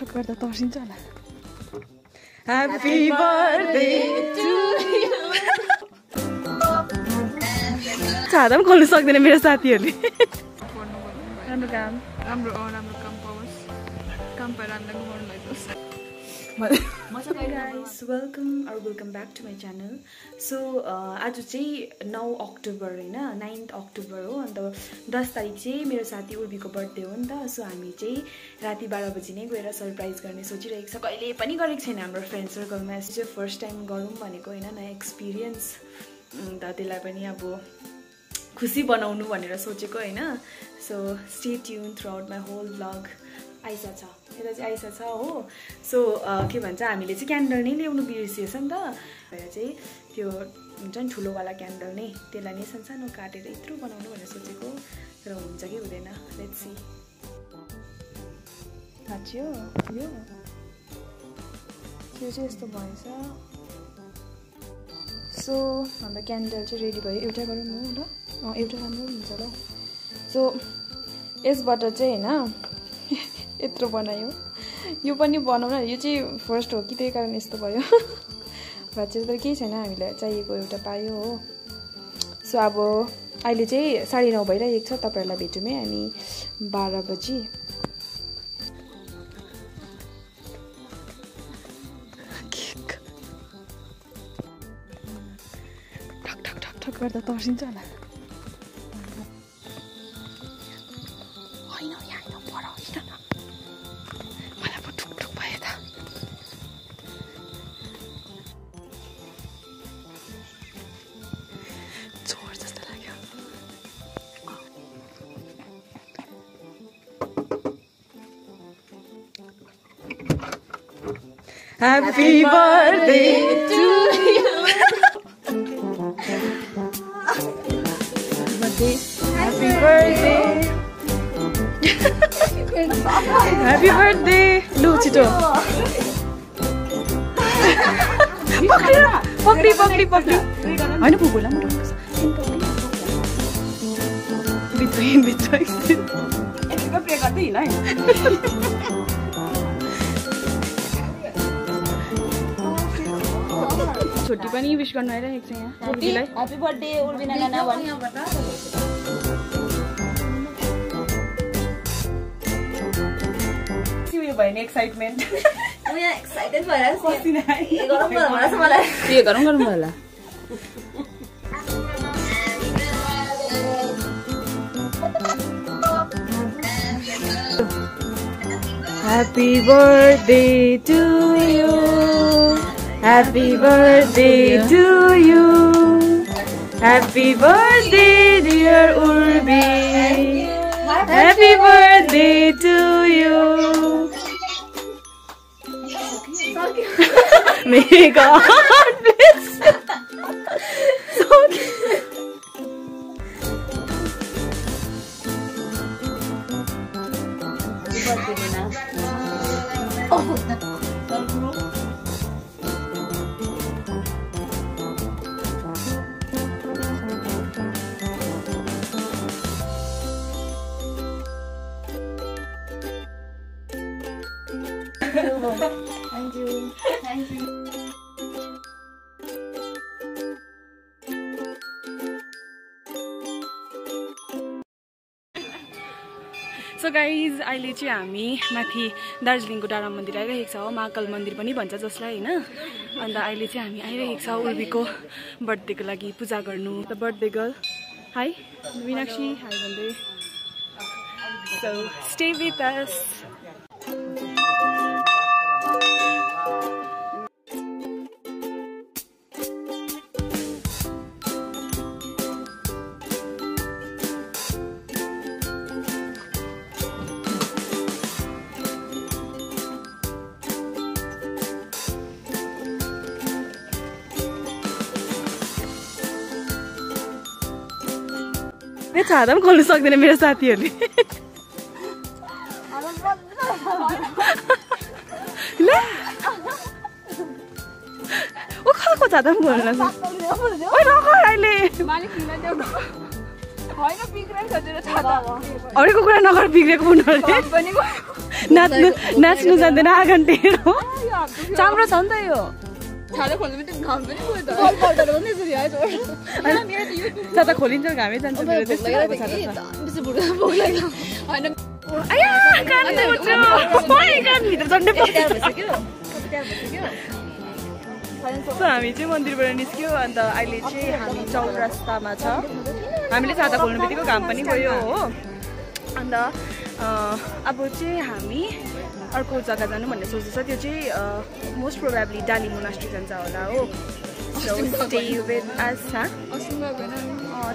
ठक गर्दा तर्सिन्छ होला ह्याप्पी बर्थडे छाता पनि खोल्नु सक्दैन मेरो साथीहरूले राम्रो काम राम्रो राम्रो काम पाओस् काम पाएर हामीलाई घुमाउनु लैजाओस् guys welcome or welcome back to my channel so आज चाहिँ नौ अक्टोबर होइन नाइन्थ अक्टोबर हो अन्त दस तारिक चाहिँ मेरो साथी उर्बीको बर्थडे हो नि त सो हामी चाहिँ राति बाह्र बजी नै गएर सरप्राइज गर्ने सोचिरहेको छ। कहिले पनि गरेको छैन हाम्रो फ्रेन्ड सर्कलमा यस्तो चाहिँ फर्स्ट टाइम गरौँ भनेको होइन नयाँ एक्सपिरियन्स अन्त त्यसलाई पनि अब खुसी बनाउनु भनेर सोचेको होइन। So stay tuned throughout my whole blog Aisa छ। यता चाहिँ आइसा छ हो। सो के भन्छ हामीले चाहिँ क्यान्डल नै ल्याउनु बिर्सिएछ नि त। भएर चाहिँ त्यो हुन्छ नि ठुलोवाला क्यान्डल नै त्यसलाई नै सानो काटेर यत्रो बनाउनु भनेर सोचेको। तर हुन्छ कि हुँदैन। लेट्स सी यो। त्यो चाहिँ यस्तो भएछ। सो हाम्रो क्यान्डल चाहिँ रेडी भयो। एउटा गरौँ हो ल। एउटा राम्रो हुन्छ ल। सो यसबाट चाहिँ होइन यत्रो बनायो। यो पनि बनाउन यो चाहिँ फर्स्ट हो कि? त्यही कारण यस्तो भयो। भाँचेर त केही छैन हामीलाई चाहिएको एउटा पायो हो। सो अब अहिले चाहिँ साढे नौ भइरहेको छ तपाईँहरूलाई भेटौँ है हामी बाह्र बजी। ठक ठक गर्दा तर्सिन्छ होला। Happy birthday to you. birthday. Happy birthday. Happy birthday. लु छिटो पक्रिन पक्री पक्री पक्री होइन पुगुला भित्र भित्र छोटी पनि विस गर्नु आइरहेको छ यहाँ छोटीलाई ह्याप्पी बर्थडे उर्बिना नाना भन्नु उयो भयो नि एक्साइटमेन्ट म यहाँ एक्साइटेड मलाई यो गरौँ गरौँ होला Happy birthday to you. Happy birthday to you. Happy birthday, dear Urbi. Happy birthday to you. May God bless. So cute. Thank so guys अहिले चाहिँ हामी माथि दार्जिलिङको डाँडा मन्दिर आइरहेको छ महाकाल मन्दिर पनि भन्छ जसलाई होइन? अन्त अहिले चाहिँ हामी आइरहेको छ उर्बीको बर्थडेको लागि पूजा गर्नु। The birthday girl hi Meenakshi. Hi भन्दै स्टे विथ अस ए छाता पनि खोल्नु सक्दैन मेरो साथीहरूले ल ऊ खालको छाता पनि खोल्न अरूको कुरा नगर बिग्रेको हुनु अरे नाच्नु नाच्नु जान्दैन आँगन टेढो चाम्रो छ नि त यो छाला खोल्नु बित्तिकै घाम पनि यसरी छाता खोलिन्छ घामै जान्छ हामी चाहिँ मन्दिरबाट निस्क्यो अन्त अहिले चाहिँ हामी चौरास्तामा छ हामीले छाता खोल्नु बित्तिको घाम पनि गयो हो अन्त अँ, अब चाहिँ हामी अर्को जग्गा जानु भन्ने सोच्दैछ। त्यो चाहिँ मोस्ट प्रोभाब्ली डाली मोनास्ट्री जान्छ होला हो।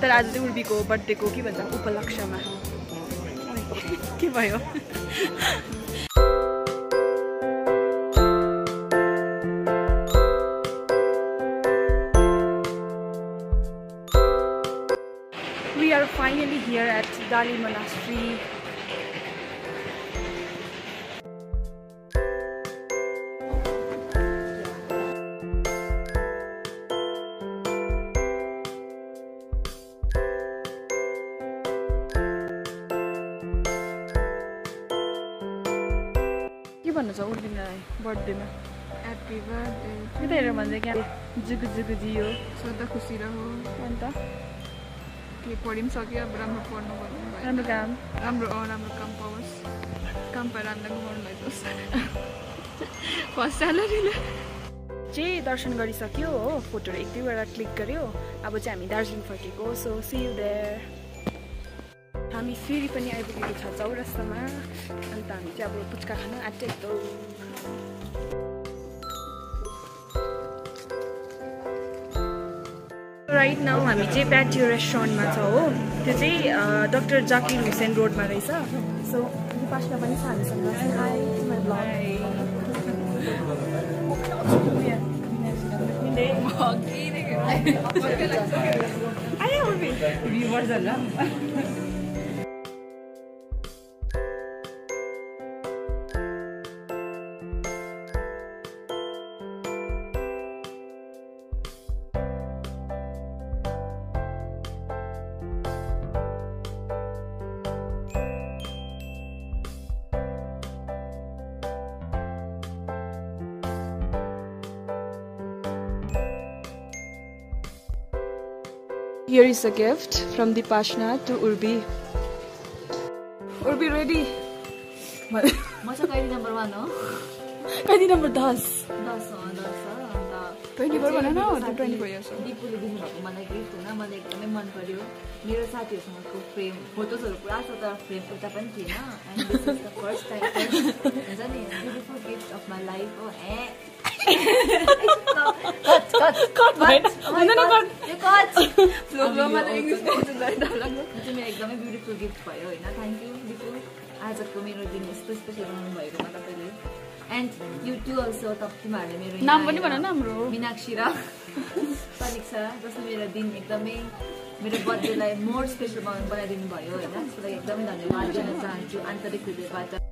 तर आज चाहिँ उर्बीको बर्थडेको के भन्छ उपलक्ष्यमा। के भयो? We are finally here at Dali Monastery. छ उर्बिनालाई बर्थडेमा ह्याप्पी बर्थडे के त हेरेर भन्छ क्या जुगु जुगु जियो सदा खुसी रहो। अन्त? के पढि पनि सक्यो? अब राम्रो पढ्नु गर्नु भयो। राम्रो काम। राम्रो अँ राम्रो काम पाओस्। काम पाएर हामीलाई घुमाउनु लैजाओस् फर्स्ट स्यालेरीले चाहिँ दर्शन गरिसक्यो हो फोटोहरू एक दुईवटा क्लिक गऱ्यो अब चाहिँ हामी दार्जिलिङ फर्केको सो सी यु देयर हामी फेरि पनि आइपुगेको छ चौरस्तामा। अन्त हामी चाहिँ अब पुच्का खान आँटेको राइट नाउ हामी चाहिँ प्याटियो रेस्टुरेन्टमा छ हो। त्यो चाहिँ डक्टर जाकिर हुसेन रोडमा रहेछ। सो पास्टा पनि छ हामीसँग। Here is a gift from Dipashna to Urbi. Urbi ready? म चाहिँ कहिले नम्बर वान हो कति नम्बर दस दस हो दस ट्वेन्टी फोर भन न ट्वेन्टी फोर इयर्स दिपुले दिनुभएको मलाई गिफ्ट होइन मलाई एकदमै मन पर्यो मेरो साथीहरूसँगको फ्रेम फोटोजहरू पुरा छ तर फ्रेम एउटा पनि थिएन फर्स्ट टाइम हुन्छ नि beautiful gift of my life हो ए कट भएन हुँदैन कट यो कट फ्लो फ्लोमा त इङ्ग्लिस एकदमै ब्युटिफुल गिफ्ट भयो होइन थ्याङ्क यू आजको मेरो दिन यस्तो स्पेसल बनाउनु भएकोमा तपाईँले एन्ड यु टु अल्सो त तिमीहरूले मेरो नाम पनि भन न हाम्रो मिनाक्षी र समीक्षा जसले मेरो दिन एकदमै मेरो बर्थडेलाई मोर स्पेसल बनाइदिनु भयो होइन त्यसको लागि एकदमै धन्यवाद दिन चाहन्छु आन्तरिक हृदयबाट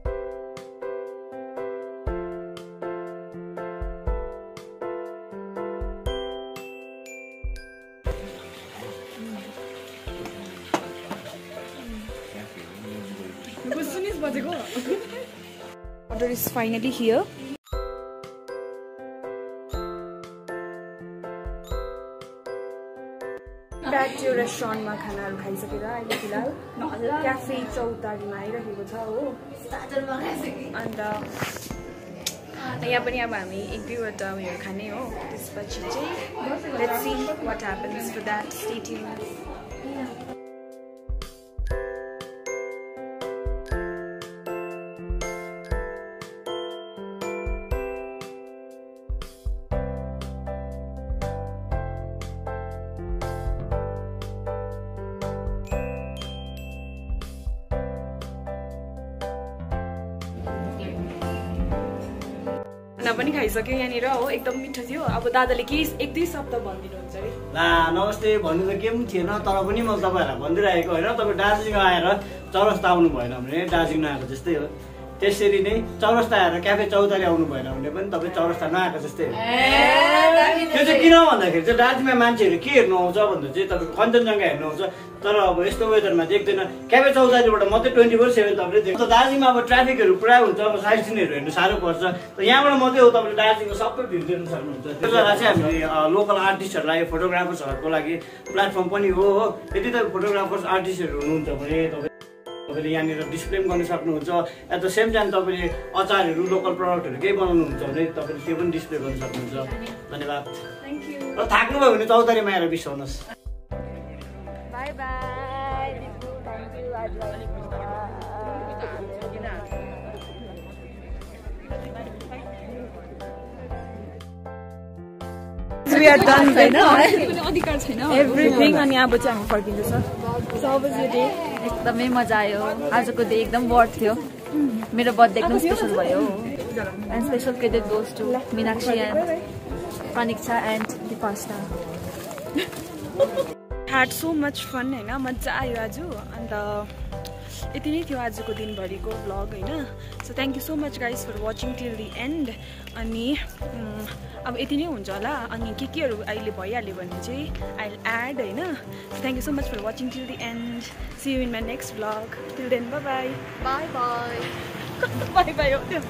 बजेको? Order is finally here. Back त्यो रेस्टुरेन्टमा खानाहरू खाइसकेर अहिले फिलहाल क्याफे चौतारीमा आइरहेको छ हो। अन्त यहाँ पनि अब हामी एक दुईवटा उयोहरू खाने हो। त्यसपछि चाहिँ let's see what happens for that statue पनि खाइसक्यो यहाँनिर हो एकदम मिठो थियो। अब दादाले केही एक दुई शब्द भनिदिनुहुन्छ अरे। ला नमस्ते भन्नु त केही पनि थिएन तर पनि मैले तपाईँहरूलाई भनिदिइरहेको होइन तपाईँ दार्जिलिङ आएर चौरस्ता आउनु भएन भने दार्जिलिङ आएको जस्तै हो। त्यसरी नै चौरस्ता आएर क्याफे चौतारी आउनु भएन भने पनि तपाईँ चौरस्ता नआएको जस्तै हो। त्यो चाहिँ किन भन्दाखेरि चाहिँ दार्जिलिङमा मान्छेहरू के हेर्नु आउँछ भन्दा चाहिँ तपाईँको कञ्चनजङ्घा हेर्नु आउँछ। तर अब यस्तो वेदरमा देख्दैन। क्याफे चौतारीबाट मात्रै ट्वेन्टी फोर सेभेन तपाईँले देख्छ त दार्जिलिङमा अब ट्राफिकहरू पुरा हुन्छ अब साइड सिनहरू हेर्नु साह्रो पर्छ। त यहाँबाट मात्रै हो तपाईँले दार्जिलिङको सबै भिड देख्न सक्नुहुन्छ। त्यो जग्गा चाहिँ हामीले अ, लोकल आर्टिस्टहरूलाई फोटोग्राफर्सहरूको लागि प्लेटफर्म पनि हो हो। यदि तपाईँ फोटोग्राफर्स आर्टिस्टहरू हुनुहुन्छ भने तपाईँ तपाईँले यहाँनिर डिस्प्ले पनि गर्न सक्नुहुन्छ। एट द सेम टाइम तपाईँले अचारहरू लोकल प्रडक्टहरू केही बनाउनुहुन्छ भने तपाईँले त्यो पनि डिस्प्ले गर्न सक्नुहुन्छ। धन्यवाद। र थाक्नुभयो भने चौतारीमा आएर बिसाउनुहोस्। बाई बाई थ्याङ्क यू अधिकार छैन एभ्रिथिङ अनि अब चाहिँ हामी फर्किँदैछ। डे एकदमै मजा आयो। आजको डे एकदम वर्थ थियो। मेरो बर्थडे एकदम स्पेसल भयो। And special credit goes to Meenakshi and Kaniksha and Dipasta had so much fun होइन? मजा आयो आज अन्त यति नै थियो आजको दिनभरिको भ्लग होइन? So thank you so much guys for watching till the end अनि अब यति नै हुन्छ होला। अनि के केहरू अहिले भइहाल्यो भने चाहिँ आई एड होइन? Thank you so much for watching till the end see you in my next vlog till then bye bye bye bye bye हो त्यो।